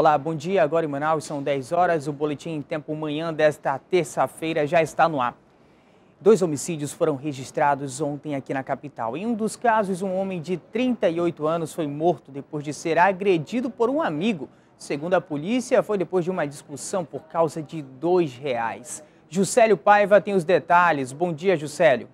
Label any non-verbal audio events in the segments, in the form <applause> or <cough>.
Olá, bom dia. Agora em Manaus são 10 horas. O boletim em tempo manhã desta terça-feira já está no ar. Dois homicídios foram registrados ontem aqui na capital. Em um dos casos, um homem de 38 anos foi morto depois de ser agredido por um amigo. Segundo a polícia, foi depois de uma discussão por causa de dois reais. Juscelio Paiva tem os detalhes. Bom dia, Juscelio.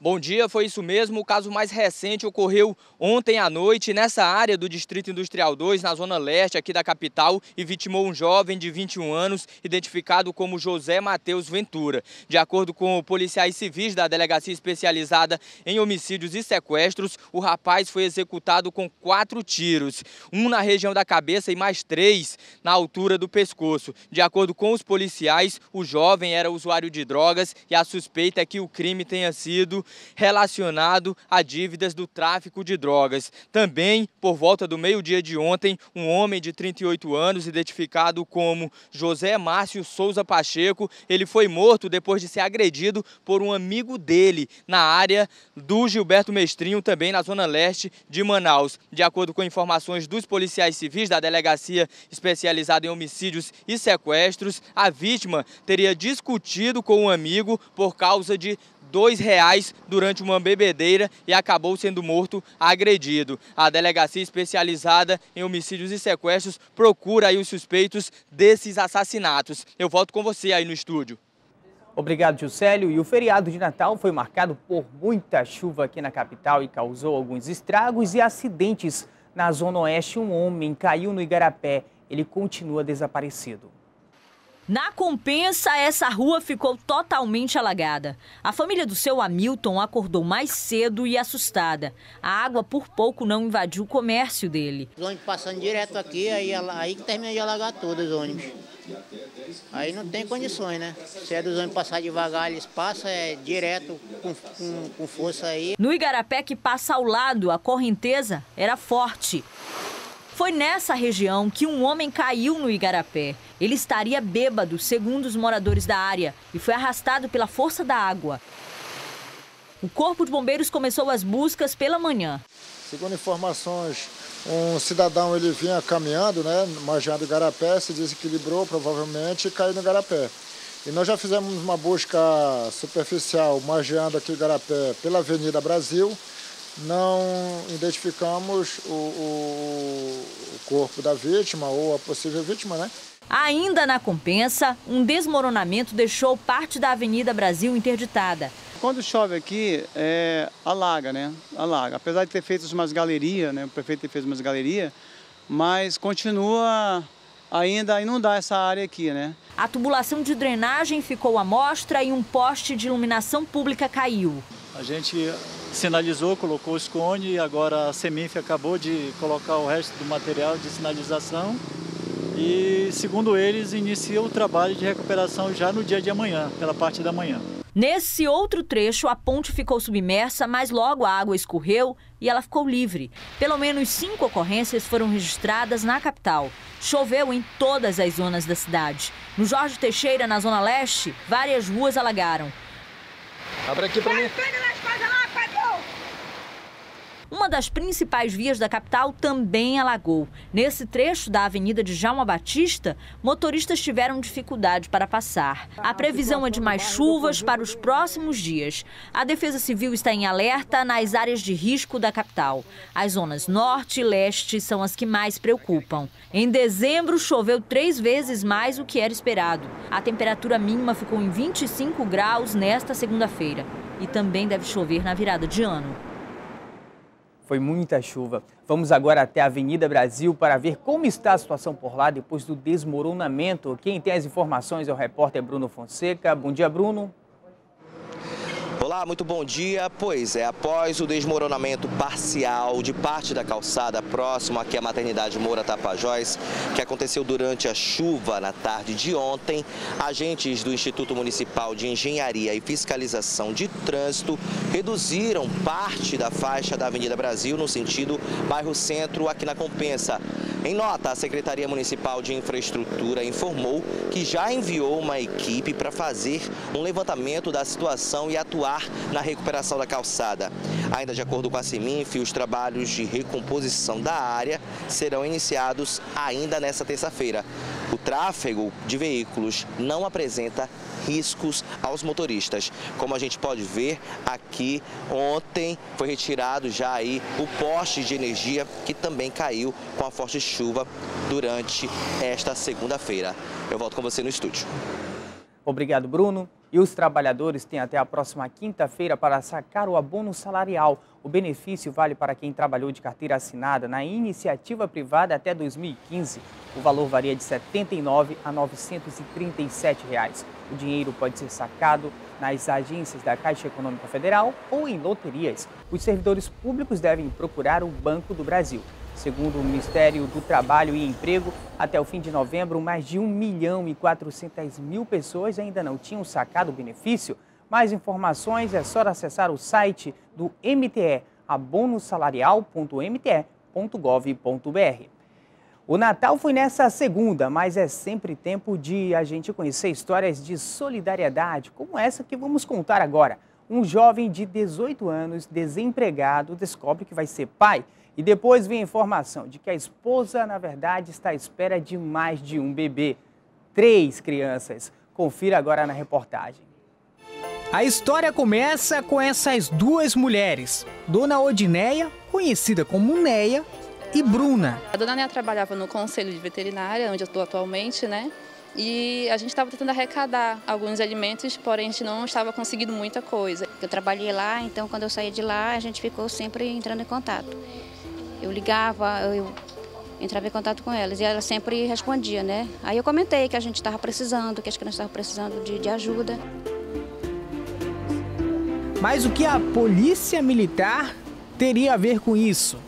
Bom dia, foi isso mesmo. O caso mais recente ocorreu ontem à noite nessa área do Distrito Industrial 2, na zona leste aqui da capital, e vitimou um jovem de 21 anos, identificado como José Matheus Ventura. De acordo com policiais civis da Delegacia Especializada em Homicídios e Sequestros, o rapaz foi executado com quatro tiros, um na região da cabeça e mais três na altura do pescoço. De acordo com os policiais, o jovem era usuário de drogas e a suspeita é que o crime tenha sido relacionado a dívidas do tráfico de drogas. Também, por volta do meio-dia de ontem, um homem de 38 anos, identificado como José Márcio Souza Pacheco, ele foi morto depois de ser agredido por um amigo dele na área do Gilberto Mestrinho, também na zona leste de Manaus. De acordo com informações dos policiais civis da Delegacia Especializada em Homicídios e Sequestros, a vítima teria discutido com um amigo por causa de dois reais durante uma bebedeira e acabou sendo morto agredido. A delegacia especializada em homicídios e sequestros procura aí os suspeitos desses assassinatos. Eu volto com você aí no estúdio. Obrigado, Juscelio. E o feriado de Natal foi marcado por muita chuva aqui na capital e causou alguns estragos e acidentes. Na zona oeste, um homem caiu no Igarapé. Ele continua desaparecido. Na compensa, essa rua ficou totalmente alagada. A família do seu Hamilton acordou mais cedo e assustada. A água por pouco não invadiu o comércio dele. Os ônibus passando direto aqui, aí, aí que termina de alagar todos os ônibus. Aí não tem condições, né? Se é dos ônibus passar devagar, eles passam é, direto com, com, com força aí. No Igarapé, que passa ao lado, a correnteza era forte. Foi nessa região que um homem caiu no Igarapé. Ele estaria bêbado, segundo os moradores da área, e foi arrastado pela força da água. O Corpo de Bombeiros começou as buscas pela manhã. Segundo informações, um cidadão ele vinha caminhando, né, margeando o Igarapé, se desequilibrou provavelmente e caiu no Igarapé. E nós já fizemos uma busca superficial margeando aqui o Igarapé pela Avenida Brasil, não identificamos o, o, o, corpo da vítima ou a possível vítima, né? Ainda na compensa, um desmoronamento deixou parte da Avenida Brasil interditada. Quando chove aqui, é, alaga, né? Alaga. Apesar de ter feito umas galerias, né? O prefeito ter feito umas galerias, mas continua ainda a inundar essa área aqui, né? A tubulação de drenagem ficou à mostra e um poste de iluminação pública caiu. A gente sinalizou, colocou o cone e agora a Semif acabou de colocar o resto do material de sinalização e, segundo eles, inicia o trabalho de recuperação já no dia de amanhã, pela parte da manhã. Nesse outro trecho, a ponte ficou submersa, mas logo a água escorreu e ela ficou livre. Pelo menos cinco ocorrências foram registradas na capital. Choveu em todas as zonas da cidade. No Jorge Teixeira, na Zona Leste, várias ruas alagaram. Abre aqui para mim. Uma das principais vias da capital também alagou. Nesse trecho da Avenida de Jalma Batista, motoristas tiveram dificuldade para passar. A previsão é de mais chuvas para os próximos dias. A Defesa Civil está em alerta nas áreas de risco da capital. As zonas norte e leste são as que mais preocupam. Em dezembro, choveu três vezes mais do que era esperado. A temperatura mínima ficou em 25 graus nesta segunda-feira. E também deve chover na virada de ano. Foi muita chuva. Vamos agora até a Avenida Brasil para ver como está a situação por lá depois do desmoronamento. Quem tem as informações é o repórter Bruno Fonseca. Bom dia, Bruno. Olá, muito bom dia. Pois é, após o desmoronamento parcial de parte da calçada próxima aqui à maternidade Moura Tapajós, que aconteceu durante a chuva na tarde de ontem, agentes do Instituto Municipal de Engenharia e Fiscalização de Trânsito reduziram parte da faixa da Avenida Brasil no sentido bairro Centro aqui na Compensa. Em nota, a Secretaria Municipal de Infraestrutura informou que já enviou uma equipe para fazer um levantamento da situação e atuar na recuperação da calçada. Ainda de acordo com a Seminf, os trabalhos de recomposição da área serão iniciados ainda nesta terça-feira. O tráfego de veículos não apresenta riscos aos motoristas. Como a gente pode ver aqui, ontem foi retirado já aí o poste de energia que também caiu com a forte chuva durante esta segunda-feira. Eu volto com você no estúdio. Obrigado, Bruno. E os trabalhadores têm até a próxima quinta-feira para sacar o abono salarial. O benefício vale para quem trabalhou de carteira assinada na iniciativa privada até 2015. O valor varia de R$ 79 a 937 reais. O dinheiro pode ser sacado nas agências da Caixa Econômica Federal ou em loterias. Os servidores públicos devem procurar o Banco do Brasil. Segundo o Ministério do Trabalho e Emprego, até o fim de novembro, mais de 1 milhão e 400 mil pessoas ainda não tinham sacado o benefício. Mais informações é só acessar o site do MTE, abonosalarial.mte.gov.br. O Natal foi nessa segunda, mas é sempre tempo de a gente conhecer histórias de solidariedade, como essa que vamos contar agora. Um jovem de 18 anos, desempregado, descobre que vai ser pai e depois vem a informação de que a esposa, na verdade, está à espera de mais de um bebê. Três crianças. Confira agora na reportagem. A história começa com essas duas mulheres, Dona Odineia, conhecida como Neia, e Bruna. A Dona Neia trabalhava no Conselho de Veterinária, onde eu estou atualmente, né? E a gente estava tentando arrecadar alguns alimentos, porém a gente não estava conseguindo muita coisa. Eu trabalhei lá, então quando eu saí de lá, a gente ficou sempre entrando em contato. Eu ligava, eu entrava em contato com elas e ela sempre respondia, né? Aí eu comentei que a gente estava precisando, que as crianças estavam precisando de, de ajuda. Mas o que a polícia militar teria a ver com isso?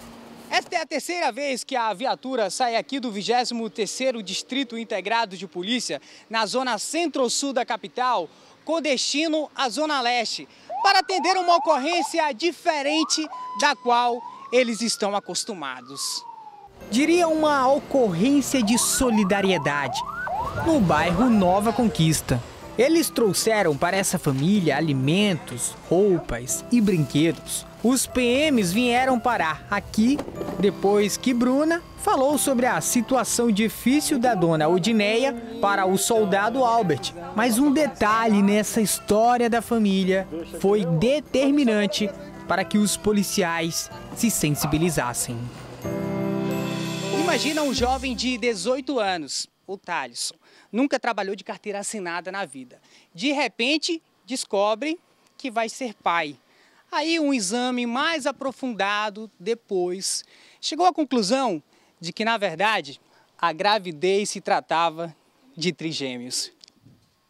Esta é a terceira vez que a viatura sai aqui do 23º Distrito Integrado de Polícia, na zona centro-sul da capital, com destino à zona leste, para atender uma ocorrência diferente da qual eles estão acostumados. Diria uma ocorrência de solidariedade no bairro Nova Conquista. Eles trouxeram para essa família alimentos, roupas e brinquedos. Os PMs vieram parar aqui depois que Bruna falou sobre a situação difícil da dona Odineia para o soldado Albert. Mas um detalhe nessa história da família foi determinante para que os policiais se sensibilizassem. Imagina um jovem de 18 anos, o Thalisson. Nunca trabalhou de carteira assinada na vida. De repente, descobre que vai ser pai. Aí um exame mais aprofundado depois chegou à conclusão de que, na verdade, a gravidez se tratava de trigêmeos.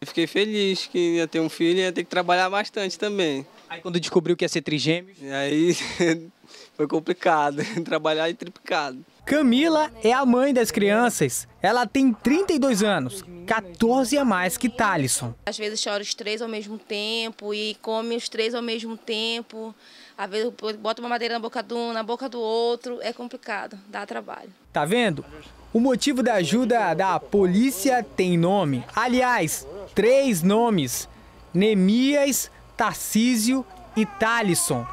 Eu fiquei feliz que ia ter um filho e ia ter que trabalhar bastante também. Aí quando descobriu que ia ser trigêmeo? Aí <laughs> foi complicado, <laughs> trabalhar e triplicado. Camila é a mãe das crianças. Ela tem 32 anos, 14 a mais que Talisson. Às vezes chora os três ao mesmo tempo e come os três ao mesmo tempo. Às vezes bota uma madeira na boca de um, na boca do outro. É complicado, dá trabalho. Tá vendo? O motivo da ajuda da polícia tem nome. Aliás, três nomes: Nemias, Tarcísio e Talisson.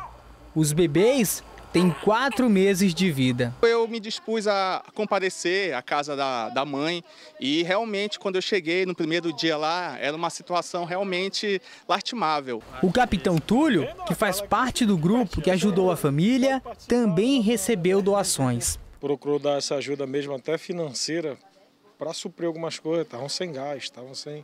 Os bebês têm quatro meses de vida. Eu me dispus a comparecer à casa da, da mãe e realmente quando eu cheguei no primeiro dia lá era uma situação realmente lastimável. O capitão Túlio, que faz parte do grupo que ajudou a família, também recebeu doações. Procurou dar essa ajuda mesmo até financeira para suprir algumas coisas, estavam sem gás, estavam sem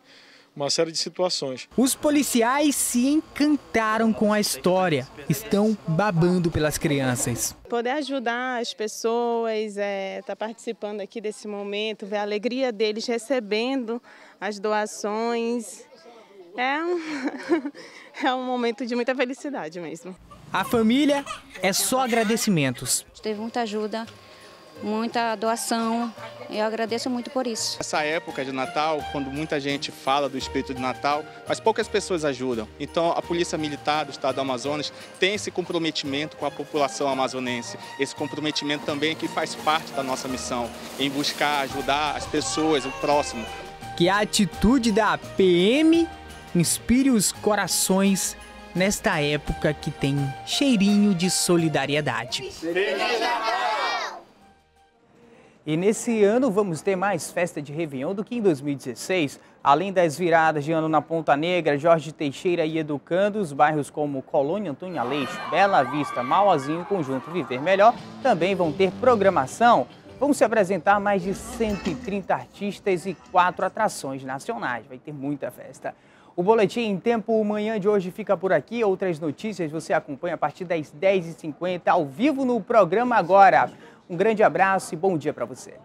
uma série de situações. Os policiais se encantaram com a história, estão babando pelas crianças. Poder ajudar as pessoas, é, tá participando aqui desse momento, ver a alegria deles recebendo as doações, é um, <laughs> é um momento de muita felicidade mesmo. A família é só agradecimentos. Teve muita ajuda muita doação. Eu agradeço muito por isso. Essa época de Natal, quando muita gente fala do espírito de Natal, mas poucas pessoas ajudam. Então a Polícia Militar do Estado do Amazonas tem esse comprometimento com a população amazonense. Esse comprometimento também que faz parte da nossa missão, em buscar ajudar as pessoas, o próximo. Que a atitude da PM inspire os corações nesta época que tem cheirinho de solidariedade. E nesse ano vamos ter mais festa de Réveillon do que em 2016. Além das viradas de ano na Ponta Negra, Jorge Teixeira e Educando, os bairros como Colônia Antônio Aleixo, Bela Vista, Mauazinho e Conjunto Viver Melhor também vão ter programação. Vão se apresentar mais de 130 artistas e quatro atrações nacionais. Vai ter muita festa. O Boletim em Tempo Manhã de hoje fica por aqui. Outras notícias você acompanha a partir das 10h50 ao vivo no programa Agora. Um grande abraço e bom dia para você.